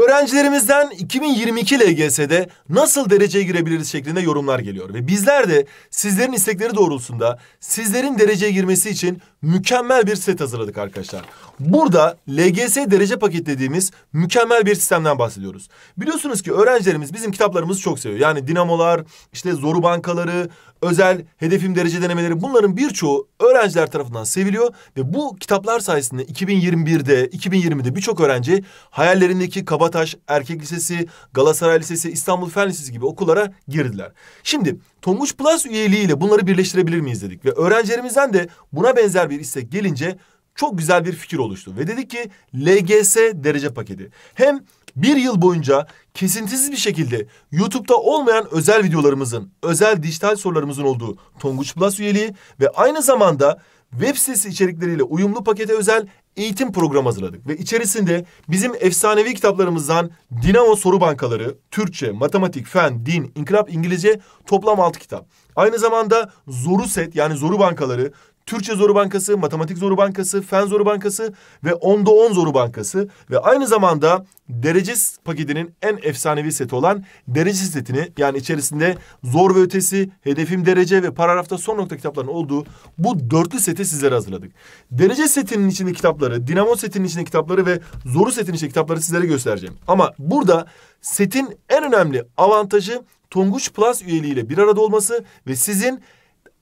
Öğrencilerimizden 2022 LGS'de nasıl dereceye girebiliriz şeklinde yorumlar geliyor. Ve bizler de sizlerin istekleri doğrultusunda sizlerin dereceye girmesi için mükemmel bir set hazırladık arkadaşlar. Burada LGS derece paket dediğimiz mükemmel bir sistemden bahsediyoruz. Biliyorsunuz ki öğrencilerimiz bizim kitaplarımızı çok seviyor. Yani dinamolar, işte zoru bankaları, özel hedefim derece denemeleri bunların birçoğu öğrenciler tarafından seviliyor. Ve bu kitaplar sayesinde 2021'de, 2020'de birçok öğrenci hayallerindeki Kabataş Erkek Lisesi, Galatasaray Lisesi, İstanbul Fen Lisesi gibi okullara girdiler. Şimdi Tonguç Plus üyeliğiyle bunları birleştirebilir miyiz dedik. Ve öğrencilerimizden de buna benzer bir istek gelince çok güzel bir fikir oluştu. Ve dedik ki LGS derece paketi. Hem bir yıl boyunca kesintisiz bir şekilde YouTube'da olmayan özel videolarımızın, özel dijital sorularımızın olduğu Tonguç Plus üyeliği ve aynı zamanda web sitesi içerikleriyle uyumlu pakete özel eğitim programı hazırladık. Ve içerisinde bizim efsanevi kitaplarımızdan Dinamo Soru Bankaları, Türkçe, Matematik, Fen, Din, İnkılap, İngilizce toplam altı kitap. Aynı zamanda Zoru Set yani Zoru Bankaları, Türkçe Zoru Bankası, Matematik Zoru Bankası, Fen Zoru Bankası ve Onda 10 Zoru Bankası ve aynı zamanda derece paketinin en efsanevi seti olan derece setini yani içerisinde zor ve ötesi, hedefim derece ve paragrafta son nokta kitapların olduğu bu dörtlü seti sizlere hazırladık. Derece setinin içinde kitapları, dinamo setinin içinde kitapları ve zoru setinin içinde kitapları sizlere göstereceğim. Ama burada setin en önemli avantajı Tonguç Plus üyeliğiyle bir arada olması ve sizin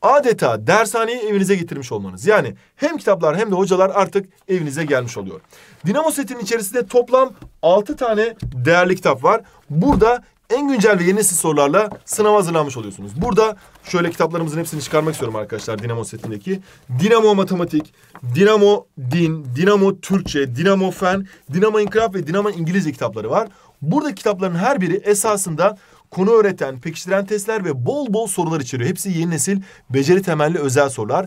adeta dershaneyi evinize getirmiş olmanız. Yani hem kitaplar hem de hocalar artık evinize gelmiş oluyor. Dinamo setinin içerisinde toplam 6 tane değerli kitap var. Burada en güncel ve yeni sorularla sınav hazırlanmış oluyorsunuz. Burada şöyle kitaplarımızın hepsini çıkarmak istiyorum arkadaşlar Dinamo setindeki. Dinamo Matematik, Dinamo Din, Dinamo Türkçe, Dinamo Fen, Dinamo İnkılap ve Dinamo İngilizce kitapları var. Burada kitapların her biri esasında konu öğreten, pekiştiren testler ve bol bol sorular içeriyor. Hepsi yeni nesil beceri temelli özel sorular.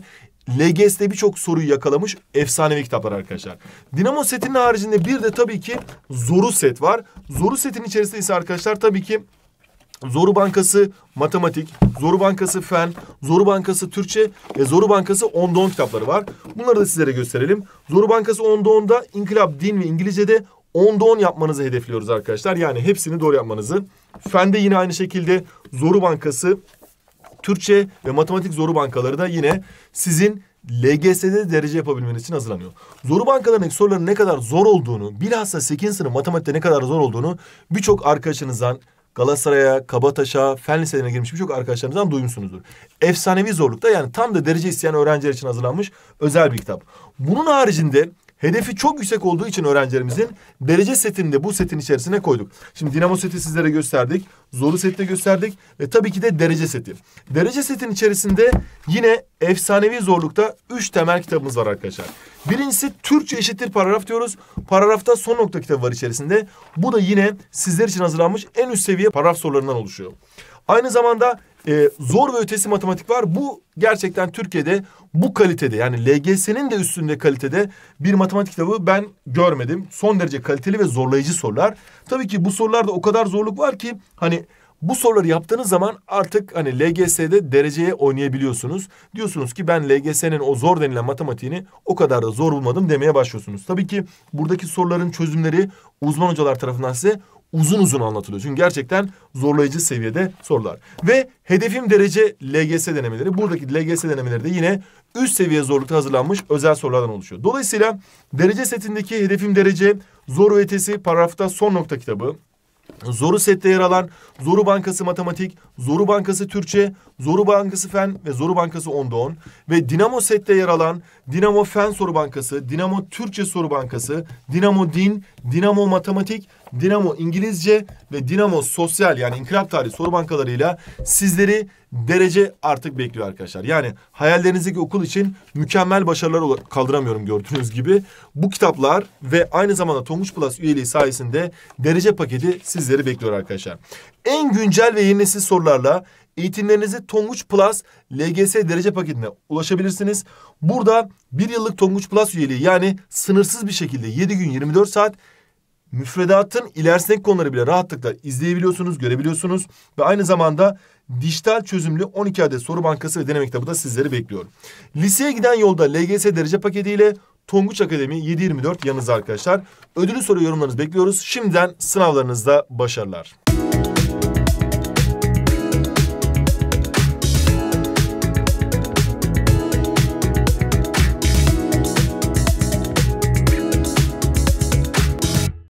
LGS'de birçok soruyu yakalamış efsanevi kitaplar arkadaşlar. Dinamo setinin haricinde bir de tabii ki Zoru set var. Zoru setin içerisinde ise arkadaşlar tabii ki Zoru Bankası Matematik, Zoru Bankası Fen, Zoru Bankası Türkçe ve Zoru Bankası Onda 10 kitapları var. Bunları da sizlere gösterelim. Zoru Bankası Onda 10'da İnkılap, Din ve İngilizce'de Onda 10 yapmanızı hedefliyoruz arkadaşlar. Yani hepsini doğru yapmanızı. Fende yine aynı şekilde Zoru Bankası, Türkçe ve matematik zoru bankaları da yine sizin LGS'de derece yapabilmeniz için hazırlanıyor. Zoru bankalarındaki soruların ne kadar zor olduğunu, bilhassa 8. sınıf matematikte ne kadar zor olduğunu birçok arkadaşınızdan Galatasaray'a, Kabataş'a, fen liselerine girmiş birçok arkadaşlarınızdan duymuşsunuzdur. Efsanevi zorlukta yani tam da derece isteyen öğrenciler için hazırlanmış özel bir kitap. Bunun haricinde Hedefi çok yüksek olduğu için öğrencilerimizin derece setini de bu setin içerisine koyduk. Şimdi dinamo seti sizlere gösterdik. Zoru seti de gösterdik. Ve tabii ki de derece seti. Derece setin içerisinde yine efsanevi zorlukta üç temel kitabımız var arkadaşlar. Birincisi Türkçe eşittir paragraf diyoruz. Paragrafta son nokta kitabı var içerisinde. Bu da yine sizler için hazırlanmış en üst seviye paragraf sorularından oluşuyor. Aynı zamanda e, zor ve ötesi matematik var. Bu gerçekten Türkiye'de bu kalitede yani LGS'nin de üstünde kalitede bir matematik kitabı ben görmedim. Son derece kaliteli ve zorlayıcı sorular. Tabii ki bu sorularda o kadar zorluk var ki hani bu soruları yaptığınız zaman artık hani LGS'de dereceye oynayabiliyorsunuz. Diyorsunuz ki ben LGS'nin o zor denilen matematiğini o kadar da zor bulmadım demeye başlıyorsunuz. Tabii ki buradaki soruların çözümleri uzman hocalar tarafından size uzun uzun anlatılıyor. Çünkü gerçekten zorlayıcı seviyede sorular. Ve hedefim derece LGS denemeleri. Buradaki LGS denemeleri de yine üst seviye zorlukta hazırlanmış özel sorulardan oluşuyor. Dolayısıyla derece setindeki hedefim derece zor ötesi paragrafta son nokta kitabı. Zoru sette yer alan Zoru Bankası Matematik, Zoru Bankası Türkçe, Zoru Bankası Fen ve Zoru Bankası Onda 10 ve Dinamo sette yer alan Dinamo Fen Soru Bankası, Dinamo Türkçe Soru Bankası, Dinamo Din, Dinamo Matematik, Dinamo İngilizce ve Dinamo Sosyal yani İnkılap Tarihi soru bankalarıyla sizleri derece artık bekliyor arkadaşlar. Yani hayallerinizdeki okul için mükemmel başarılar kaldıramıyorum gördüğünüz gibi. Bu kitaplar ve aynı zamanda Tonguç Plus üyeliği sayesinde derece paketi sizleri bekliyor arkadaşlar. En güncel ve yeni nesil sorularla eğitimlerinizi Tonguç Plus LGS derece paketine ulaşabilirsiniz. Burada bir yıllık Tonguç Plus üyeliği yani sınırsız bir şekilde 7 gün 24 saat müfredatın ilerisindeki konuları bile rahatlıkla izleyebiliyorsunuz, görebiliyorsunuz. Ve aynı zamanda dijital çözümlü 12 adet soru bankası ve deneme kitabı da sizleri bekliyor. Liseye giden yolda LGS derece paketiyle Tonguç Akademi 724 yanınızda arkadaşlar. Ödülü soru yorumlarınızı bekliyoruz. Şimdiden sınavlarınızda başarılar.